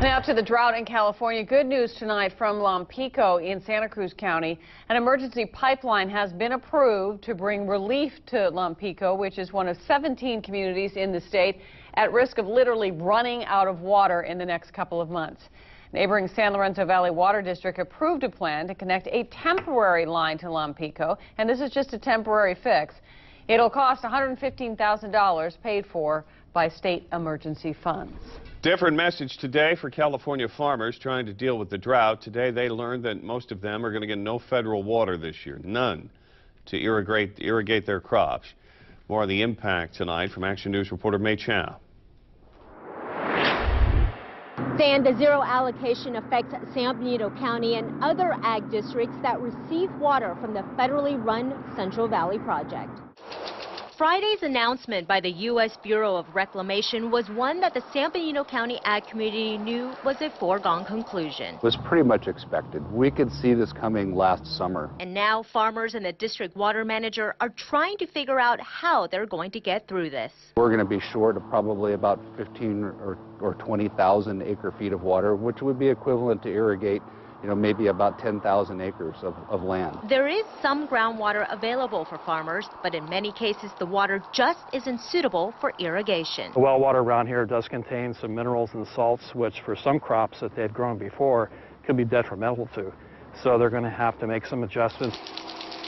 Now to the drought in California. Good news tonight from Lompico in Santa Cruz County. An emergency pipeline has been approved to bring relief to Lompico, which is one of 17 communities in the state at risk of literally running out of water in the next couple of months. Neighboring San Lorenzo Valley Water District approved a plan to connect a temporary line to Lompico, and this is just a temporary fix. It'll cost $115,000 paid for by state emergency funds. Different message today for California farmers trying to deal with the drought. Today they learned that most of them are going to get no federal water this year, none, to irrigate, irrigate their crops. More on the impact tonight from Action News reporter Mei Chow. Dan, the zero allocation affects San Benito County and other ag districts that receive water from the federally run Central Valley Project. Friday's announcement by the U.S. Bureau of Reclamation was one that the San Benito County Ag Community knew was a foregone conclusion. It was pretty much expected. We could see this coming last summer. And now farmers and the district water manager are trying to figure out how they're going to get through this. We're going to be short of probably about 15 or, or 20,000 acre feet of water, which would be equivalent to irrigate you know, maybe about 10,000 acres of, of land. There is some groundwater available for farmers, but in many cases the water just isn't suitable for irrigation. The well water around here does contain some minerals and salts, which for some crops that they'd grown before could be detrimental to. So they're going to have to make some adjustments.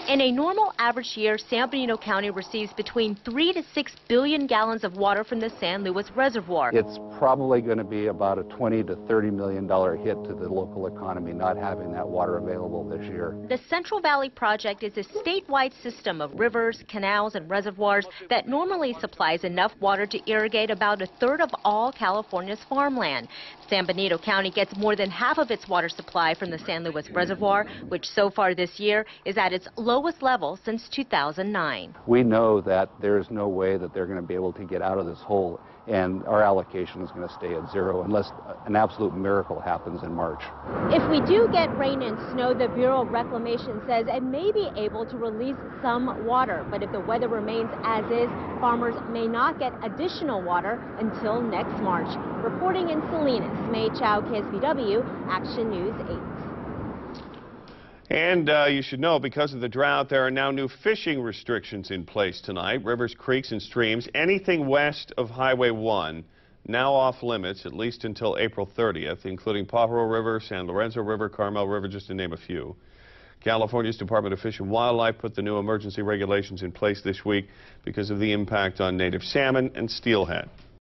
In a normal average year, San Benito County receives between 3 to 6 billion gallons of water from the San Luis Reservoir. It's probably going to be about a 20 to 30 million dollar hit to the local economy not having that water available this year. The Central Valley Project is a statewide system of rivers, canals, and reservoirs that normally supplies enough water to irrigate about a third of all California's farmland. San Benito County gets more than half of its water supply from the San Luis Reservoir, which so far this year is at its lowest level since 2009. We know that there is no way that they're going to be able to get out of this hole, and our allocation is going to stay at zero unless an absolute miracle happens in March. If we do get rain and snow, the Bureau of Reclamation says it may be able to release some water, but if the weather remains as is, farmers may not get additional water until next March. Reporting in Salinas, May Chow, KSBW, Action News 8. And uh, you should know, because of the drought, there are now new fishing restrictions in place tonight. Rivers, creeks, and streams, anything west of Highway 1, now off limits, at least until April 30th, including Pajaro River, San Lorenzo River, Carmel River, just to name a few. California's Department of Fish and Wildlife put the new emergency regulations in place this week because of the impact on native salmon and steelhead.